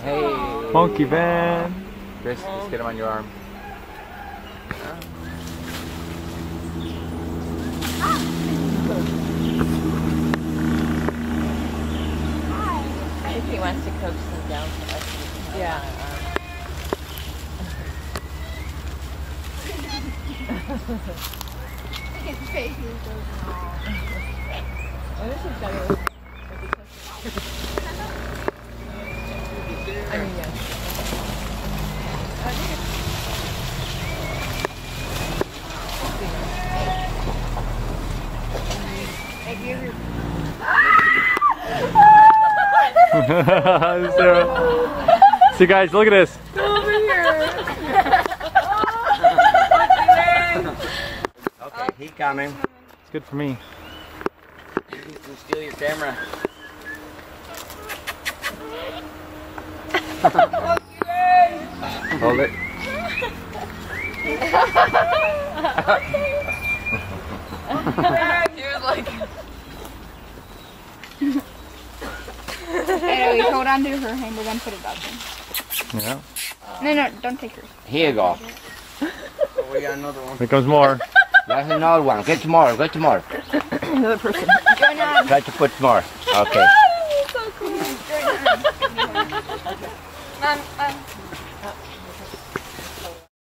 hey. Monkey van. Chris, just get him on your arm. If he wants to coax them down to us. Yeah. Uh, His face is so small. Oh, this is better. I mean, yeah. You're so, so guys, look at this. Okay, he coming. It's good for me. He's gonna steal your camera. Hold it. he was like, Anyway, hold on to her hand and then put it back in. Yeah. No, no, don't take hers. Here you go. Oh, we got another one. Here comes more. That's another one. Get some more. Get some more another person. Join on. Try to put more. Okay. so cool. Join on. Mom, um, mom. Um,